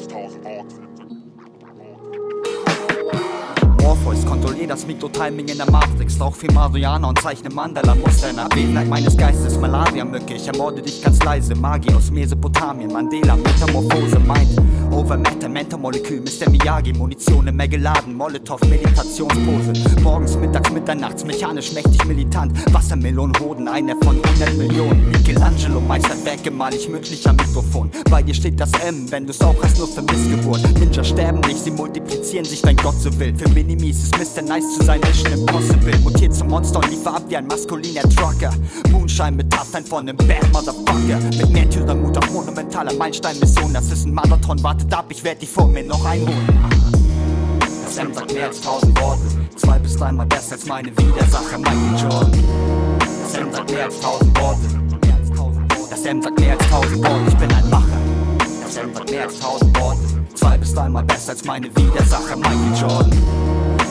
stands tall as an altar. Morpheus, kontrollier das Mikrotiming in der Matrix. Rauch viel Mariana und zeichne Mandala-Muster in Abwesenheit meines Geistes. Malaria-Mücke, ich ermorde dich ganz leise. Magie aus Mesopotamien, Mandela, Metamorphose, Mind. Over Matter, Mentormolekül, Mr. Miyagi, Munition im Megaladen, Molotow, Meditationspose. Morgens, mittags, mitternachts, mechanisch, mächtig, militant. Wassermelonen, Hoden, einer von 100 Millionen. Michelangelo, Meisterwerke, mal ich mündlich am Mikrofon. Bei dir steht das M, wenn du's auch hast, nur für Missgeburt. Ninja sterben nicht, sie multiplizieren sich, wenn Gott so will. Für Minimis ist Mr. Nice zu sein, Mission Impossible. Mutiert zum Monster und liefer ab wie ein maskuliner Trucker. Moonshine mit Tastein von nem Bad Motherfucker. Mit Märtyrermut auf monumentaler Meilenstein-Mission. Das ist ein Marathon, wartet ab, ich werd die vor mir noch einholen. Das M sagt mehr als tausend Worte. Zwei bis dreimal besser als meine Widersacher, Michael Jordan. Das M sagt mehr als tausend Worte. Das M sagt mehr als tausend Worte, ich bin ein Macher. Das M sagt mehr als tausend Worte. Zwei bis dreimal besser als meine Widersacher, Michael Jordan.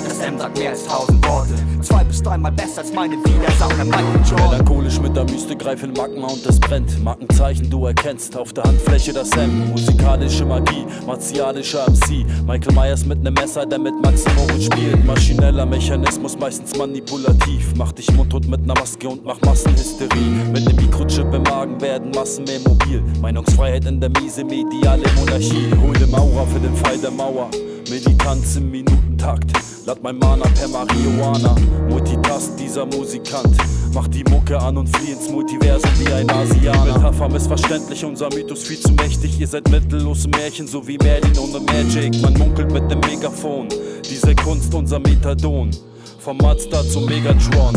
Das M sagt mehr als tausend Worte. Zwei bis dreimal besser als meine Widersacher, Michael Jordan. Melancholisch mit der Mystik greif in Magma und es brennt. Markenzeichen du erkennst, auf der Handfläche das M. Musikalische Magie, martialischer MC. Michael Myers mit nem Messer, der mit Maximoritz spielt. Maschineller Mechanismus, meistens manipulativ. Mach dich mundtot mit ner Maske und mach Massenhysterie. Mit nem Mikrochip im Magen werden Massen mehr mobil. Meinungsfreiheit in der miese mediale Monarchie. Hol dem Aura für den Fall der Mauer. Meditanz im Minutentakt. Lad mein Mana per Marihuana. Multitask dieser Musikant. Mach die Mucke an und flieh ins Multiversum wie ein Asianer. Metapher missverständlich, unser Mythos viel zu mächtig. Ihr seid mittellose Märchen, so wie Merlin ohne Magic. Man munkelt mit dem Megafon. Diese Kunst, unser Methadon. Vom Mazda zum Megatron.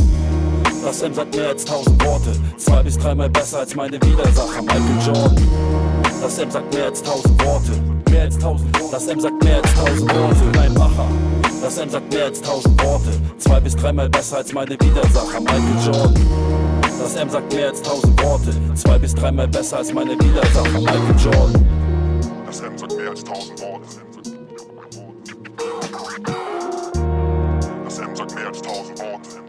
Das M sagt mehr als tausend Worte. Zwei bis dreimal besser als meine Widersacher, Michael Jordan. Das M sagt mehr als tausend Worte. Mehr als tausend Worte. Das M sagt mehr als tausend Worte. Ein Macher. Das M sagt mehr als tausend Worte. Zwei bis dreimal besser als meine Widersacher, Michael Jordan. Das M sagt mehr als tausend Worte. Zwei bis dreimal besser als meine Widersacher, Michael Jordan. Das M sagt mehr als tausend Worte. Das M sagt mehr als tausend Worte.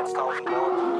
That's called blood.